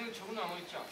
선생님 저분 남아있죠?